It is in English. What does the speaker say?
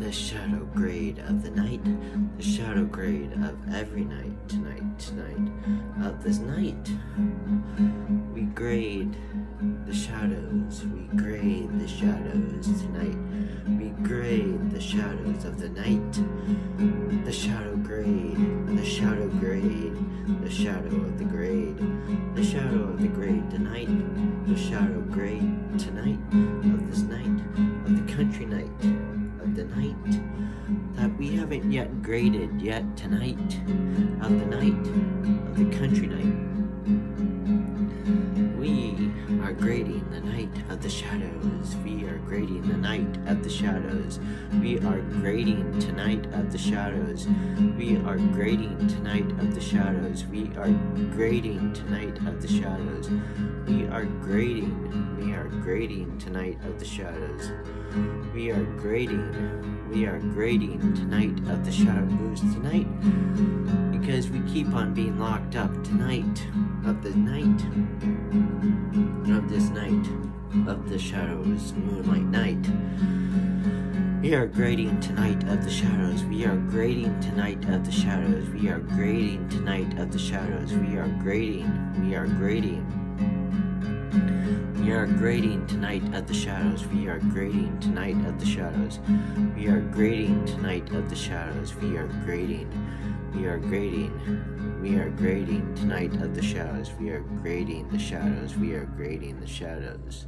The shadow grade of the night, the shadow grade of every night, tonight, tonight, of this night. We grade the shadows, we grade the shadows tonight. We grade the shadows of the night. The shadow of the grade, the shadow of the grade tonight, the shadow grade tonight of this night, of the country night, of the night that we haven't yet graded yet tonight, of the the shadows. We are grading the night of the shadows. We are grading tonight of the shadows. We are grading tonight of the shadows. We are grading tonight of the shadows. We are grading. We are grading tonight of the shadows. We are grading. We are grading tonight of the shadows tonight because we keep on being locked up tonight of the night shadows moonlight night we are grading tonight of the shadows we are grading tonight of the shadows we are grading tonight of the shadows we are grading we are grading we are grading tonight of the shadows. We are grading tonight of the shadows. We are grading tonight of the shadows. We are grading. We are grading. We are grading tonight of the shadows. We are grading the shadows. We are grading the shadows.